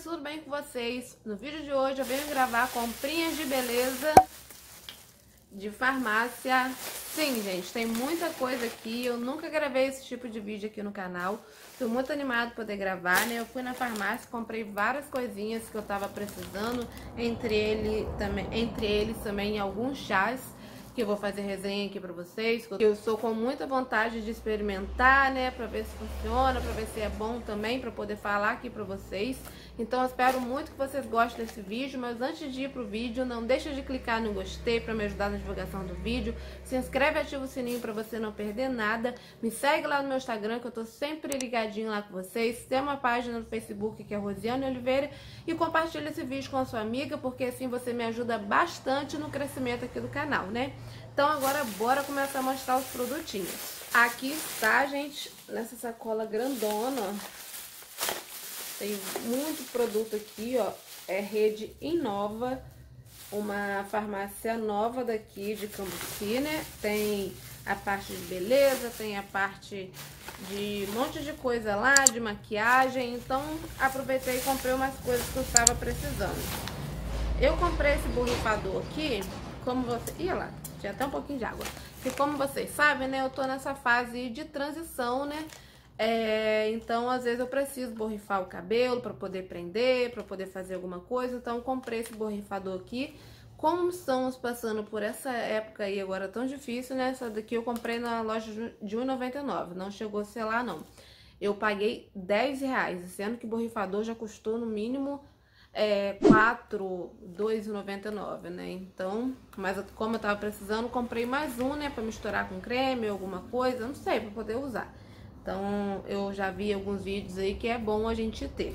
meninas, tudo bem com vocês? No vídeo de hoje eu venho gravar comprinhas de beleza de farmácia. Sim, gente, tem muita coisa aqui, eu nunca gravei esse tipo de vídeo aqui no canal. Tô muito animado poder gravar, né? Eu fui na farmácia, comprei várias coisinhas que eu tava precisando, entre, ele, também, entre eles também alguns chás que eu vou fazer resenha aqui pra vocês. Eu sou com muita vontade de experimentar, né, pra ver se funciona, pra ver se é bom também, pra poder falar aqui pra vocês. Então eu espero muito que vocês gostem desse vídeo, mas antes de ir pro vídeo, não deixa de clicar no gostei pra me ajudar na divulgação do vídeo. Se inscreve e ativa o sininho pra você não perder nada. Me segue lá no meu Instagram, que eu tô sempre ligadinho lá com vocês. Tem uma página no Facebook que é Rosiane Oliveira. E compartilha esse vídeo com a sua amiga, porque assim você me ajuda bastante no crescimento aqui do canal, né? Então agora bora começar a mostrar os produtinhos. Aqui está, gente, nessa sacola grandona. Tem muito produto aqui, ó. É rede Inova, uma farmácia nova daqui de Cambuci, né? Tem a parte de beleza, tem a parte de um monte de coisa lá, de maquiagem. Então, aproveitei e comprei umas coisas que eu estava precisando. Eu comprei esse borrifador aqui, como você... Ih, lá, tinha até um pouquinho de água. E como vocês sabem, né, eu tô nessa fase de transição, né? É, então, às vezes eu preciso borrifar o cabelo para poder prender, para poder fazer alguma coisa. Então, comprei esse borrifador aqui. Como estamos passando por essa época aí agora tão difícil, né? Essa daqui eu comprei na loja de R$1,99. Não chegou a ser lá, não. Eu paguei 10 reais, sendo que o borrifador já custou no mínimo é, 4, 2,99, né? Então, mas como eu tava precisando, comprei mais um, né? Pra misturar com creme alguma coisa, não sei, pra poder usar. Então, eu já vi alguns vídeos aí que é bom a gente ter.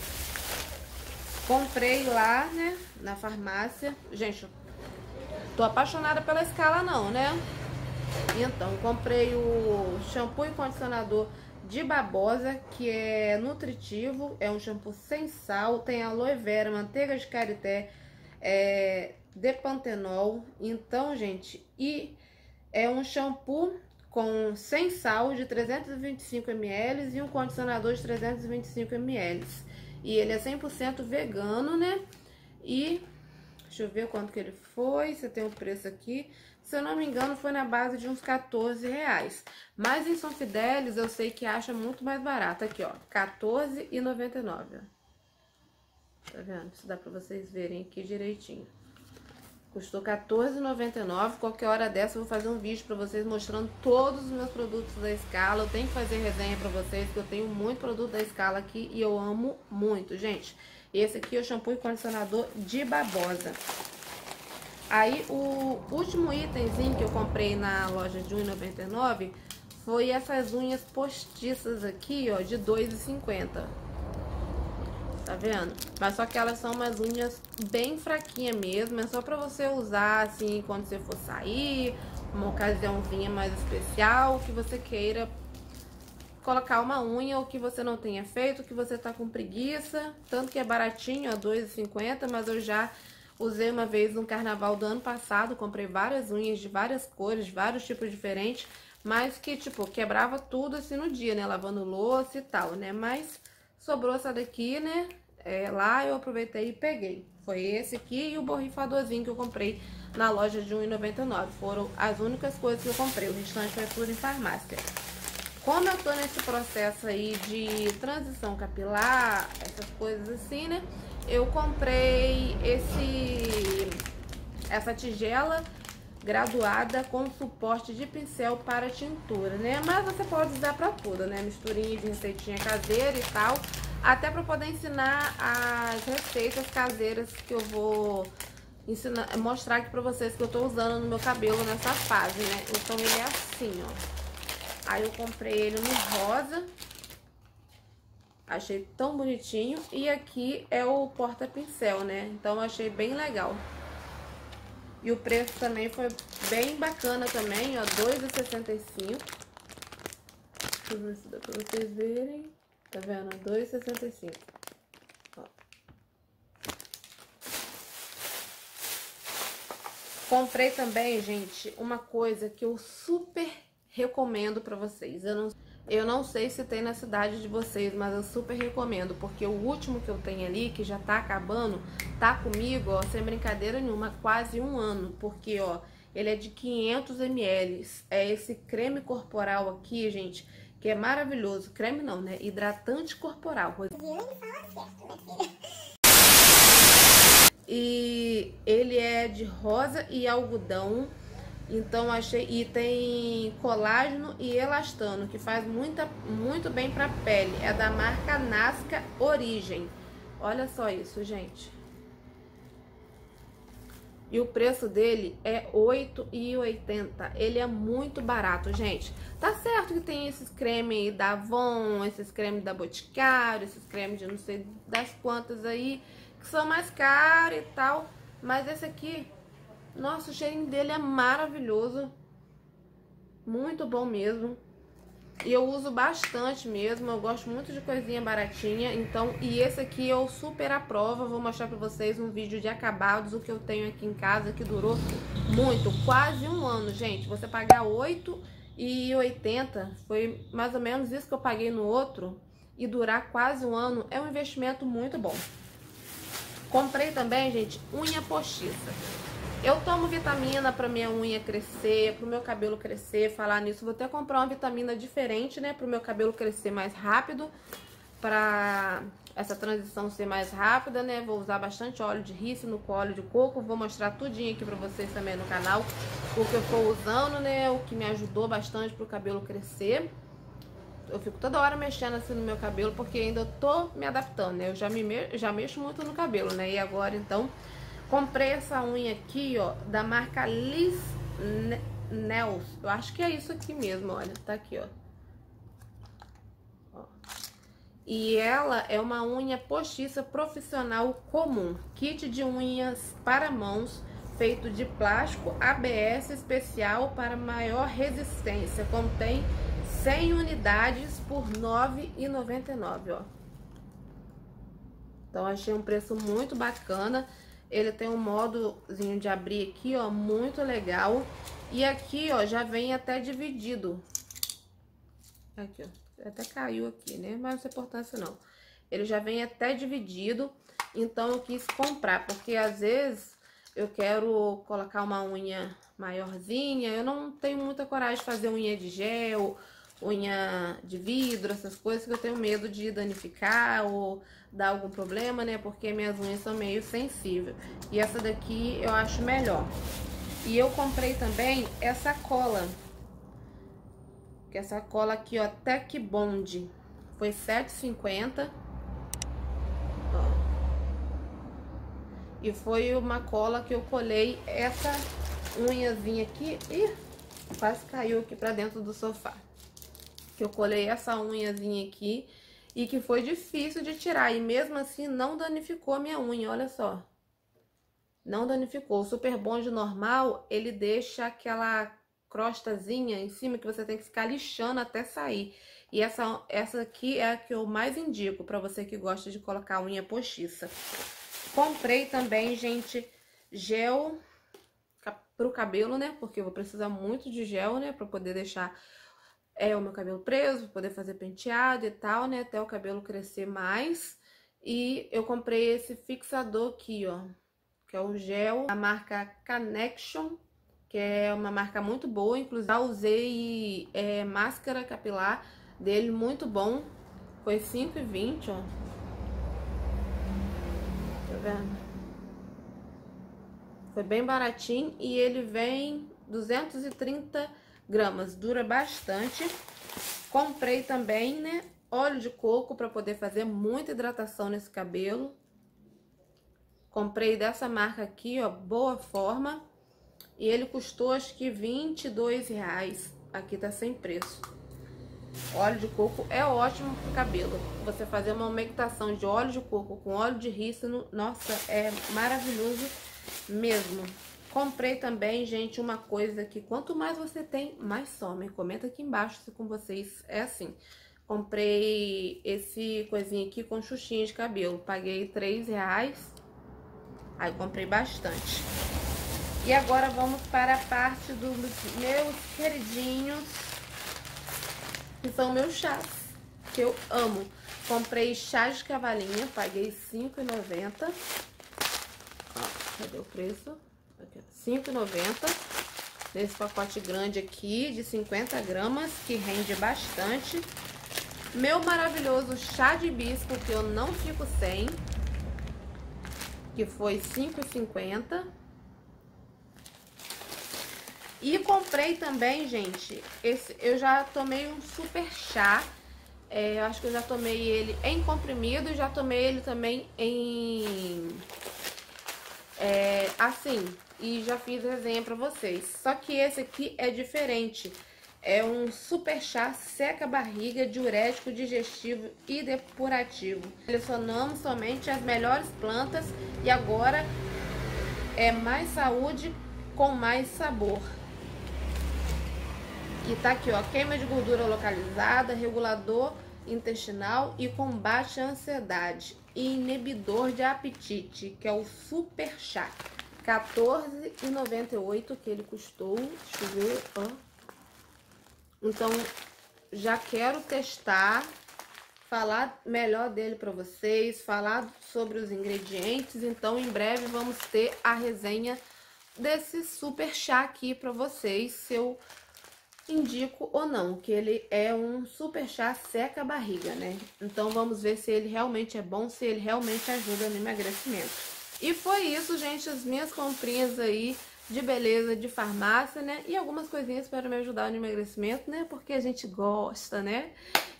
Comprei lá, né, na farmácia. Gente, tô apaixonada pela escala não, né? Então, comprei o shampoo e condicionador de babosa, que é nutritivo, é um shampoo sem sal, tem aloe vera, manteiga de karité, é, depantenol. Então, gente, e é um shampoo com sem sal de 325 ml e um condicionador de 325 ml. E ele é 100% vegano, né? E deixa eu ver quanto que ele foi, você tem o um preço aqui. Se eu não me engano, foi na base de uns 14 reais. Mas em São Fidélis eu sei que acha muito mais barato. Aqui, ó, R$14,99. Tá vendo? Isso dá pra vocês verem aqui direitinho. Custou R$14,99. Qualquer hora dessa eu vou fazer um vídeo pra vocês mostrando todos os meus produtos da Escala. Eu tenho que fazer resenha pra vocês, que eu tenho muito produto da Escala aqui e eu amo muito, gente. Esse aqui é o shampoo e condicionador de babosa. Aí, o último itemzinho que eu comprei na loja de R$1,99 foi essas unhas postiças aqui, ó, de R$2,50. Tá vendo? Mas só que elas são umas unhas bem fraquinhas mesmo. É só pra você usar, assim, quando você for sair. Uma ocasiãozinha mais especial. Que você queira colocar uma unha ou que você não tenha feito. Que você tá com preguiça. Tanto que é baratinho, ó, R$2,50. Mas eu já usei uma vez no carnaval do ano passado. Comprei várias unhas de várias cores, vários tipos diferentes. Mas que, tipo, quebrava tudo assim no dia, né? Lavando louça e tal, né? Mas Sobrou essa daqui, né? É, lá eu aproveitei e peguei. Foi esse aqui e o borrifadorzinho que eu comprei na loja de R$1,99. Foram as únicas coisas que eu comprei. O restante foi tudo em farmácia. Como eu tô nesse processo aí de transição capilar, essas coisas assim, né? Eu comprei esse essa tigela graduada com suporte de pincel para tintura, né? Mas você pode usar para tudo, né? Misturinha de receitinha caseira e tal. Até para poder ensinar as receitas caseiras que eu vou ensinar, mostrar aqui para vocês que eu tô usando no meu cabelo nessa fase, né? Então ele é assim, ó. Aí eu comprei ele no rosa. Achei tão bonitinho. E aqui é o porta-pincel, né? Então achei bem legal. E o preço também foi bem bacana também, ó, R$2,65. Deixa eu ver se dá pra vocês verem. Tá vendo? R$2,65. Comprei também, gente, uma coisa que eu super recomendo pra vocês. Eu não, Eu não sei se tem na cidade de vocês, mas eu super recomendo, porque o último que eu tenho ali, que já tá acabando, tá comigo, ó, sem brincadeira nenhuma, quase um ano, porque, ó, ele é de 500 ml. É esse creme corporal aqui, gente, que é maravilhoso. Creme não, né? Hidratante corporal. E ele é de rosa e algodão. Então achei e tem colágeno e elastano, que faz muita, muito bem para pele. É da marca Nasca Origem. Olha só isso, gente. E o preço dele é R$ 8,80. Ele é muito barato, gente. Tá certo que tem esses cremes da Avon, esses cremes da Boticário, esses cremes de não sei das quantas aí, que são mais caros e tal. Mas esse aqui, nossa, o cheirinho dele é maravilhoso. Muito bom mesmo. E eu uso bastante mesmo, eu gosto muito de coisinha baratinha, então, e esse aqui eu super aprovo, vou mostrar pra vocês um vídeo de acabados, o que eu tenho aqui em casa, que durou muito, quase um ano, gente, você pagar R$8,80, foi mais ou menos isso que eu paguei no outro, e durar quase um ano, é um investimento muito bom. Comprei também, gente, unha postiça. Eu tomo vitamina pra minha unha crescer, pro meu cabelo crescer. Falar nisso, vou até comprar uma vitamina diferente, né? Pro meu cabelo crescer mais rápido. Pra essa transição ser mais rápida, né? Vou usar bastante óleo de rícino com óleo de coco. Vou mostrar tudinho aqui pra vocês também no canal. O que eu tô usando, né? O que me ajudou bastante pro cabelo crescer. Eu fico toda hora mexendo assim no meu cabelo, porque ainda tô me adaptando, né? Eu já, me... já mexo muito no cabelo, né? E agora, então... Comprei essa unha aqui, ó, da marca Liz Nels. Eu acho que é isso aqui mesmo, olha. Tá aqui, ó. ó. E ela é uma unha postiça profissional comum. Kit de unhas para mãos, feito de plástico ABS especial para maior resistência. Contém 100 unidades por R$ 9,99, ó. Então, achei um preço muito bacana. Ele tem um modozinho de abrir aqui, ó, muito legal. E aqui, ó, já vem até dividido. Aqui, ó, até caiu aqui, né? Mas não tem importância não. Ele já vem até dividido, então eu quis comprar, porque às vezes eu quero colocar uma unha maiorzinha, eu não tenho muita coragem de fazer unha de gel, unha de vidro, essas coisas que eu tenho medo de danificar ou dar algum problema, né? Porque minhas unhas são meio sensíveis. E essa daqui eu acho melhor. E eu comprei também essa cola. Que essa cola aqui, ó, Tech Bond. Foi R$7,50. E foi uma cola que eu colei essa unhazinha aqui. Ih, quase caiu aqui pra dentro do sofá que eu colei essa unhazinha aqui e que foi difícil de tirar. E mesmo assim não danificou a minha unha, olha só. Não danificou. O Super Bond normal, ele deixa aquela crostazinha em cima que você tem que ficar lixando até sair. E essa, essa aqui é a que eu mais indico para você que gosta de colocar unha postiça. Comprei também, gente, gel pro cabelo, né? Porque eu vou precisar muito de gel, né? Pra poder deixar é, o meu cabelo preso, poder fazer penteado e tal, né? Até o cabelo crescer mais. E eu comprei esse fixador aqui, ó. Que é o gel da marca Connection. Que é uma marca muito boa. Inclusive, já usei é, máscara capilar dele, muito bom. Foi R$5,20, ó. Tá vendo? Foi bem baratinho e ele vem 230 gramas, dura bastante. Comprei também, né, óleo de coco para poder fazer muita hidratação nesse cabelo. Comprei dessa marca aqui, ó, Boa Forma. E ele custou acho que 22 reais. Aqui tá sem preço. Óleo de coco é ótimo pro cabelo. Você fazer uma umectação de óleo de coco com óleo de rícino, nossa, é maravilhoso mesmo. Comprei também, gente, uma coisa que quanto mais você tem, mais some. Comenta aqui embaixo se com vocês é assim. Comprei esse coisinha aqui com xuxinha de cabelo. Paguei 3 reais. Aí comprei bastante. E agora vamos para a parte dos meus queridinhos que são meus chás, que eu amo. Comprei chá de cavalinha, paguei R$5,90. Cadê o preço? R$5,90. Nesse pacote grande aqui, de 50 gramas, que rende bastante. Meu maravilhoso chá de hibisco, que eu não fico sem. Que foi R$5,50. E comprei também, gente, esse, eu já tomei um super chá. É, eu acho que eu já tomei ele em comprimido e já tomei ele também em... É, assim, e já fiz resenha pra vocês. Só que esse aqui é diferente. É um super chá seca barriga, diurético, digestivo e depurativo. Selecionamos somente as melhores plantas e agora é mais saúde com mais sabor. E tá aqui, ó, queima de gordura localizada, regulador intestinal e combate a ansiedade. E inibidor de apetite, que é o Super Chá. R$14,98 que ele custou. Deixa eu ver, ó. Então, já quero testar, falar melhor dele para vocês, falar sobre os ingredientes. Então, em breve vamos ter a resenha desse super chá aqui para vocês, se eu indico ou não, que ele é um super chá seca a barriga, né? Então vamos ver se ele realmente é bom, se ele realmente ajuda no emagrecimento. E foi isso, gente, as minhas comprinhas aí de beleza, de farmácia, né? E algumas coisinhas para me ajudar no emagrecimento, né? Porque a gente gosta, né?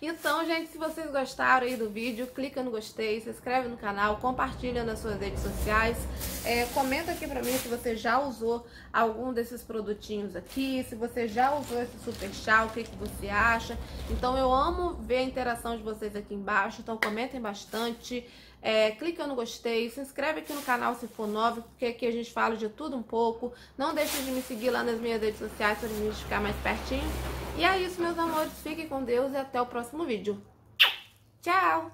Então, gente, se vocês gostaram aí do vídeo, clica no gostei, se inscreve no canal, compartilha nas suas redes sociais, é, comenta aqui pra mim se você já usou algum desses produtinhos aqui, se você já usou esse super chá, o que, que você acha. Então, eu amo ver a interação de vocês aqui embaixo, então comentem bastante. É, clica no gostei, se inscreve aqui no canal se for novo, porque aqui a gente fala de tudo um pouco. Não deixe de me seguir lá nas minhas redes sociais para a gente ficar mais pertinho. E é isso, meus amores. Fiquem com Deus e até o próximo vídeo. Tchau!